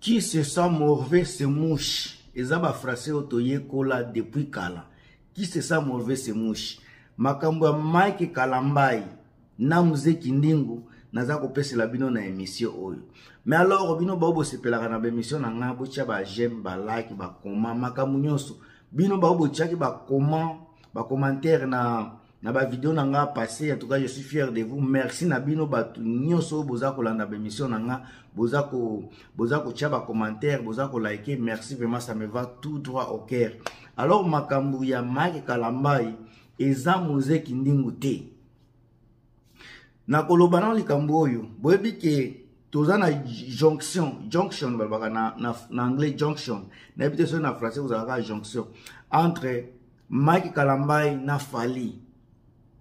qui se sent mauvais se mouche eza bafrancais oyo toyekola depuis kala qui se sent mauvais se mouche makambo ya mike kalambai na mze kindingu naza kopesela bino na émission oyo mais alors bino bao bosepelaka na baémission na ngai botya bajeme balaki bakoma makambo nyonso bino bao botyaki bakoma bacommentaire na na ba video na nga passé en tout cas je suis fier de vous merci na bino bato nyonso oyo boza kolanda ba émission na nga boza ko boza kotia ba commentaire boza ko liker merci vraiment ça me va tout droit au cœur alors makambo ya Mike Kalambayi eza Mose Kindingu te nakoloba na likambo oyo boyebi ke toza na jonction jonction balobaka na, na, na anglais jonction nayebi te soki na français kozalaka jonction entre Mike Kalambay na Fally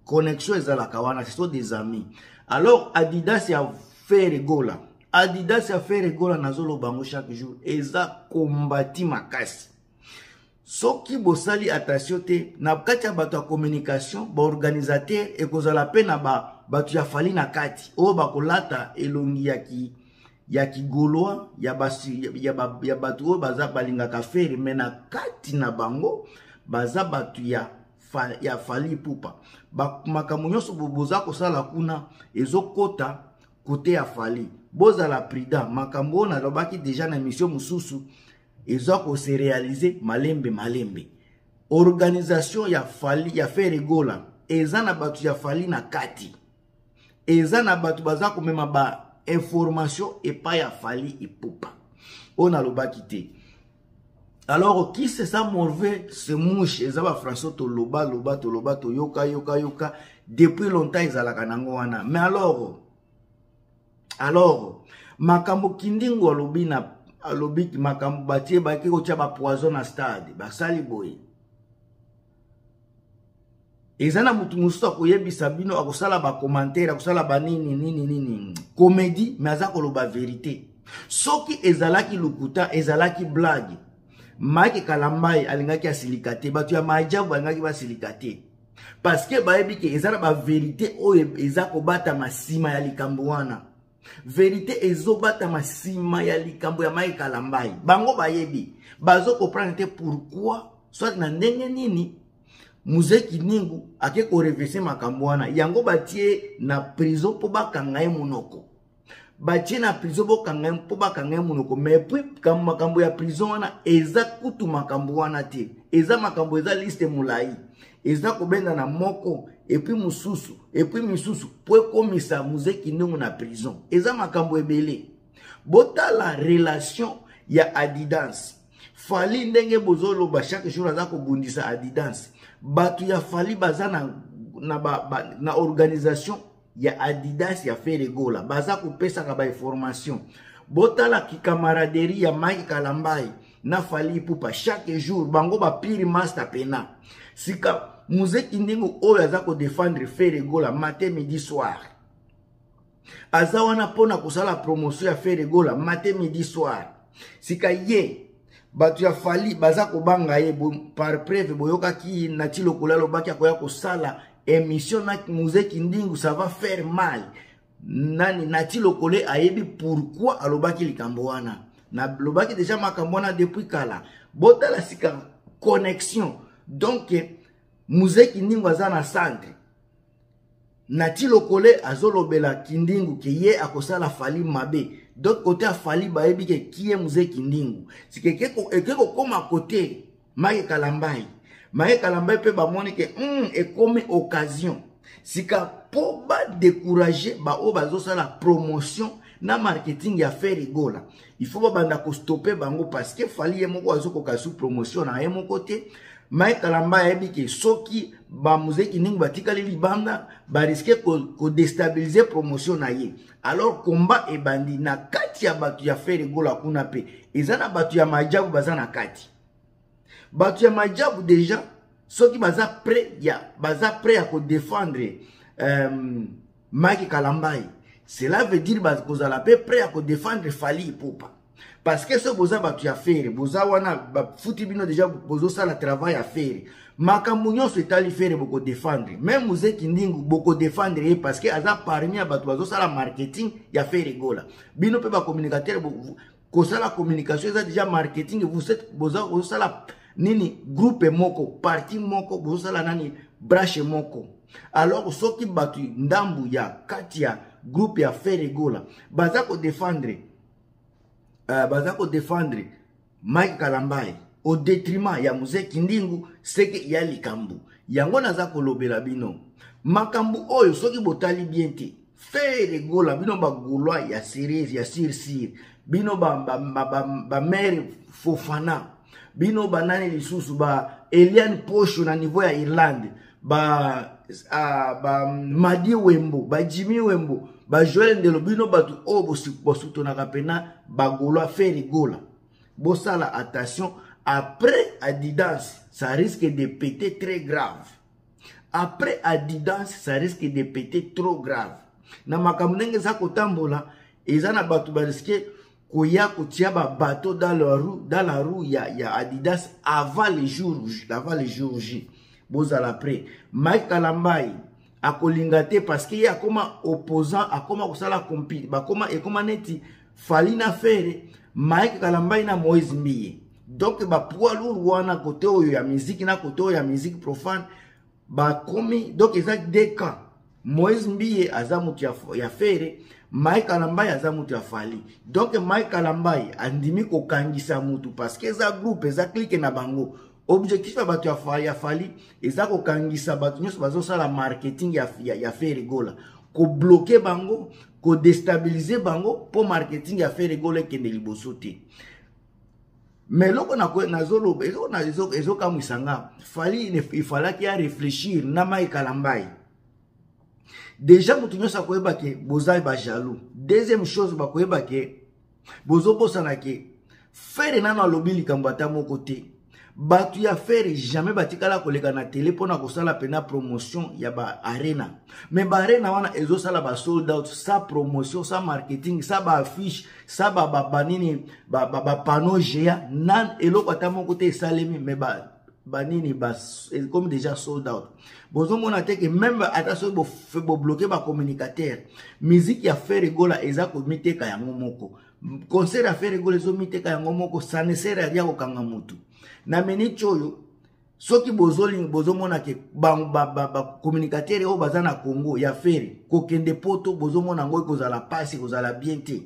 connexion ezalaka wana ce sont des amis alors Adidas ya Ferre Gola Adidas ya Ferre Gola nazoloba yango chaque jour eza kombati makasi soki bosali attention te na kati ya bato ya communication baorganisateur ekozala mpe na bato ya fali na kati oyo bakolata elongi ya ki ya kigolois ya basi ya ba ya bato oyo baza balingaka fere me na kati na bango baza bato ya fa, ya fali pupa ba, makambo nyonso boza kosala kuna ezokota kote ya fali bozala prudent makambo oyo nalobaki deja na emission mosusu eza kose realize malembe malembe organisation ya fali ya fere gola eza na bato ya fali na kati eza na bato baza komema ba information epai ya fali ipupa oyo nalobaki te alors qui c'est ça morve semouche eza bafrançais toloba loba toloba toyoka yoka yoka depuis longtemps ezalaka nango wana mais alors alors makambo kindingo alobi na alobi makambo batie bake kotya bapoison na stade basali boye eza na motu mosusu akoyebisa bino akosala bacommentaire akosala banini nini nini komedi me aza koloba verite soki ezalaki lokuta ezalaki blage mike kalambai alingaki asilika te bato ya maajabu balingaki basilika te parceke bayebi ke eza na baverite oyo eza kobatama nsima ya likambo wana verite ezobatama nsima ya likambo ya mai kalambai bango bayebi bazo comprendre te pourquoi soit na ndenge nini muze kiningu ake korevese makambo wana yango batie na prison mpo bakanga ye monoko batie na prison bokanga ye mpo bakanga ye monoko mais puis makambo ya prison wana eza kutu makambo wana te eza makambo eza liste molai eza kobenda na moko epuis mosusu epuis misusu mpo ekomisa muze kindungu na prison eza makambo ebele botala relation ya adidas fali ndenge bozoloba chaque jour aza kobundisa adidas bato ya fali baza na, na, ba, ba, na organisation ya adidas ya fere gola baza kopesaka bainformation botala kikamaraderie ya mike kalambai na fali pupa chaque jour bango bapire master pena sika muzeki ndenge oyo aza kodefendre fere gola matin midi soir aza wana mpo na kosala promotion ya fere gola matin midi soir sika ye bato ya fali baza kobanga ye bo, par preve boyokaki nati lokola alobaki akoya kosala émission na muze kindingu ça va faire mal nani nati lokole ayebi pourquoi alobaki likambo wana nalobaki deja makambo wana depuis kala botala sika connexion donc muze kindingu aza na centre nati lokole azolobela kindingu ke ye akosala fali mabe d'autre côté afali bayebi ke kie muze kindingu sikeke eke kokoma kote maye kalambai maye kalambai mpe bamoni ke mm, ekomi occasion sika mpo badécourage baoyo bazosala promotion na marketing ya ferigola il faut babanda kostope bango parce que fali ye moko azokoka su promotion na ye moko te mai kalamba ayebi ke soki bamuzeki ndenge batikali libanda bariske kodestabilize promotion na ye alors komba ebandi na kati ya bato ya fere gola kuna mpe eza na bato ya majabu baza na kati bato ya majabu deja soki baza pre ya baza pre ya kodefendre um, Mike Kalambayi, cela veut dire bakozala pe prêt ya ko défendre Fally Ipupa. Parce que soki boza bato ya fere, boza wana bafuti bino deja bozosala travail ya fere. Makambo nyonso etali fere boko défendre. Même Mzee Kindingu boko défendre ye parce que aza parmi ya bato bazosala marketing ya fere gola. Bino pe ba communicateur kosala communication eza déjà marketing vous êtes boza kozosala nini groupe moko parti moko bozosala nani branche moko alors soki bato ndambu ya kati ya groupe ya fere gola baza kodefendre uh, baza kodefendre mike kalambaye au detriment ya muse kindingu seke ya likambo yango naza kolobela bino makambo oyo soki botali bien te fere gola bino bagolwa ya series ya sirsir bino bamere ba, ba, ba fofana bino banani lisusu ba eliane posho na niveau ya irlande ba, a, ba madi wembo ba jimi wembo ba joel ndelo bino bato oyo oh, bosutonaka mpena bagolwa fere gola bosala attention après adidas ça risque de péter très grave après adidas ça risque de péter trop grave na makambo ndenge eza kotambola eza na bato bariske koya kotia babato dans la roue dans la roue ya, ya adidas avant le jour avant le jour j bozala près mike kalambai akolinga te parce que ye akoma opposant akoma kosala bakoma ekoma neti fali na fere mike kalambai na moise mbiye donc bapoids lourd wana kote oyo ya miziki na kote oyo ya miziki profane bakomi donc eza deux camps moise mbiye aza moto ya, ya fere mike kalambai aza moto ya fali donc mike kalambai andimi kokangisa motu parceke eza groupe eza klike na bango objectif ya bato ya fali eza kokangisa bato nyonso bazosala marketing ya, ya, ya ferigola kobloke bango kodestabilize bango mpo marketing ya ferigola ekende liboso te me eloko nazoloba ezokamwisa nga fali ifalaki ya réfléchir na mai kalambai deja moto nyonso akoyeba ke bozali bajaloux deuxième chose bakoyeba ke bozobosana ke fere nano alobi likambo ata moko te bato ya fere jamais batikala koleka na tele mpo na kosala mpena promotion ya baarena me baarena wana ezosala basold out sa promotion sa marketing sa baaffiche sa babanini bapano gea nan eloko ata moko te esalemi me ba banini ekomi eh, déjà sold out bozomona te ke meme ata soki bobloke bacommunicateur miziki ya fere gola eza komiteka yango moko concert ya fere gola ezomiteka yango moko sanesere alia kokanga motu na miniti oyo soki bozolingi bozomona ke bacommunicateur oyo baza na congo ya fere kokende poto bozomona yango ekozala mpasi ekozala bien te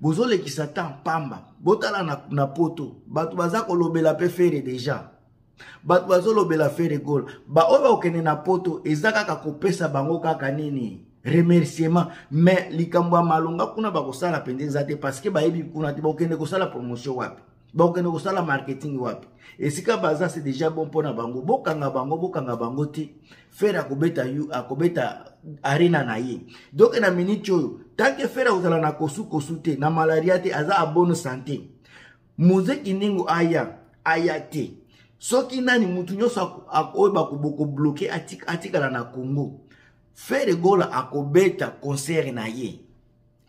bozolekisa temps pamba botala na, na poto bato baza kolobela mpe fere deja bato bazolobela fere gol baoyo bakokende na poto eza kaka kopesa bango kaka nini remerciement mais likambo ya malonga kuna bakosala mpenza eza te parce que bayebi kuna te bakokende kosala promotion wapi bakokende kosala marketing wapi esika baza se deja bon mpo na bango bokanga bango bokanga bango te fere akobeta yo akobeta arena na ye donk na miniti oyo tanke fere akozala na kosukosu te na malaria te aza a bonne sante moze kindingo aya aya te soki nani motu nyonso oyo bakobokobloke atikala na congo fere gola akobeta concert na ye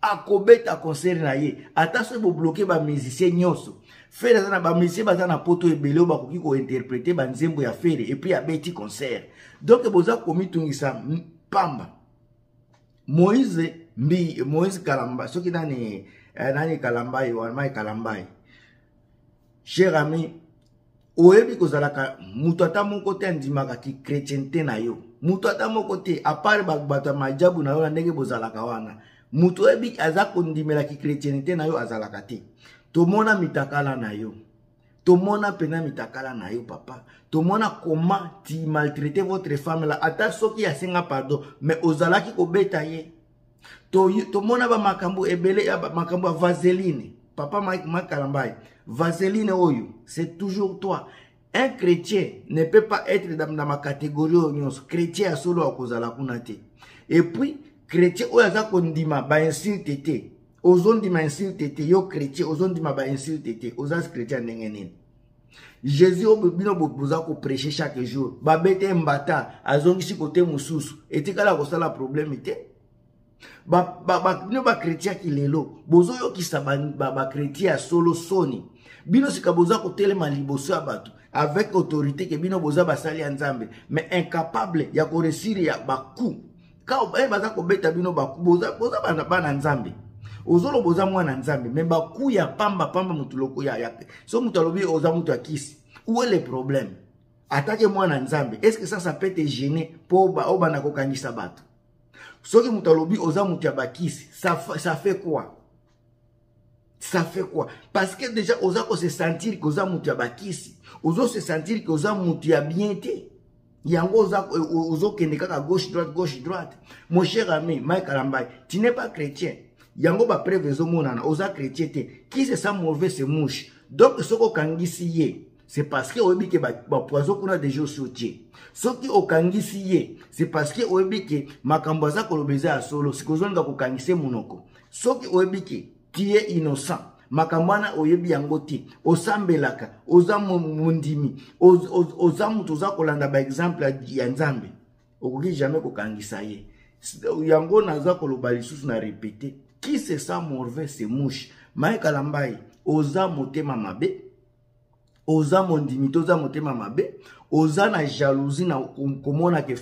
akobeta concert na ye ata soki bobloke bamusicien nyonso fere aza na bamusicien baza na poto ebele oyo bakoki kointerprete banzembo ya fere epuis abeti concert donk boza komitungisa mpamba moise mbi moise kalamba soki nani eh, nani kalamba ye wanamai kalamba ye cher ami oyebi kozalaka moto ata moko te andimaka kikretiente na yo moto ata moko te apart bato ya majabu na yo na ndenge bozalaka wana moto oyebi aza kondimela kikretiente na yo azalaka te tomona mitakala na yo tomona mpena mitakala na yo papa tomona koma ti maltraite votre femme la ata soki asenga pardon mais ozalaki kobeta ye tomona bamakambo ebele ya makambo ya vaseline papa mike makalambai vaseline oyo c'est toujours toi un chrétien ne peut pas être na bacatégorie oyo nyonso chrétien ya solo akozala kuna te epuis chrétien oyo aza kondima bainsulte te ozondima insulte te yo chrétien ozondima bainsulte te oza chrétien ndenge nini jésus oyo bino boza kopreche chaque jour babete mbata azongisi kote mosusu etikala kosala probleme te bino bakretien ya kilelo bozoyokisa bakretien ya solo soni bino sika boza kotelema liboso ya bato avec autorité ke bino boza basali ya nzambe mais incapable ya koresire ya bacoup ka obaye baza kobeta bino baku boza boza bana bana nzambe ozoloba oza mwana nzambe me baku ya pamba pamba motu loko ya ya so moto alobi oza moto ya kisi où est le problème atake mwana nzambe est ce que ça ça peut te gêner mpo obanda kokangisa bato soki moto alobi oza moto ya bakisi ça, ça fait quoi ça fait quoi parce que déjà oza ko se sentir que oza mutu ya bakisi ozo se sentir que oza mutu ya bien te yango oza ozo kende kaka gauche droite gauche droite mon cher ami Mike Alambai tu n'es pas chrétien yango ba preuve ezo monana oza chrétien te qui se sent mauvais se mouche donc soki okangisi ye c'est parce que oyebi ke bapoison kuna deja osi otie soki okangisi ye c'est parce que oyebi ke makambo aza koloba eza ya solo sikozonga kokangise monoko soki oyebi ke tie innocent makambo wana oyebi yango te osambelaka oza mondimi oza moto oza kolanda baexemple ya nzambe okoki jamais kokangisa ye yango naza koloba lisusu na repete qui se sent morve se mouche maye kalambai oza motema mabe oza mondimi to oza motema mabe oza na jalousie na komona ke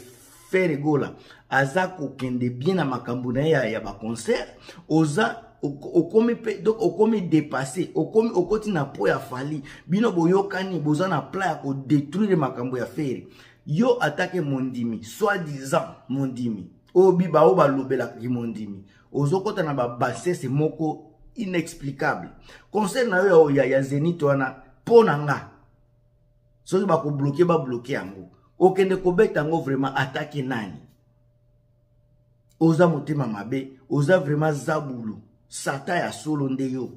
fere gola aza kokende bien na makambo na ye ya, ya baconcert oza okomi mpe donc okomi dépasse okomi okoti na po ya fali bino boyokani boza na plan ya kodétruire makambo ya fere yo atake mondimi soit disant mondimi oyo bibaoyo balobelaka kimondimi ozokota na babassesse moko inexplicable conseil na yo ya, ya zenit wana mpo na nga soki bakobloke babloke yango okende kobeta yango vraiment atake nani oza motema mabe oza vraiment zabulu sata ya solo nde yo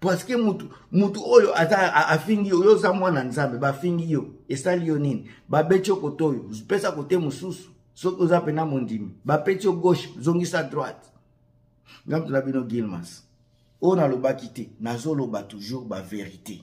parceke mutu mutu oyo aza afingi yo yo oza mwana nzambe bafingi yo esali yo nini babeti yo kotoyo pesa kote mosusu soki oza mpena mondimi bapeti yo gauche zongisa droite nga mtuna bino gilmas oyo nalobaki te nazoloba toujours baverité